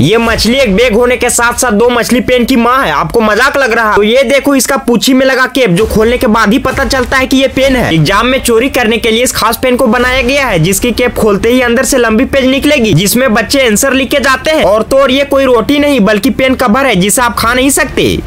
ये मछली एक बैग होने के साथ साथ दो मछली पेन की माँ है। आपको मज़ाक लग रहा है। तो ये देखो, इसका पूछी में लगा केप, जो खोलने के बाद ही पता चलता है कि ये पेन है। एग्ज़ाम में चोरी करने के लिए इस खास पेन को बनाया गया है, जिसकी केप खोलते ही अंदर से लंबी पेज निकलेगी, जिसमें बच्चे आंसर लिख के जाते हैं। और तो और ये कोई रोटी नहीं, बल्कि पेन कवर है, जिसे आप खा नहीं सकते।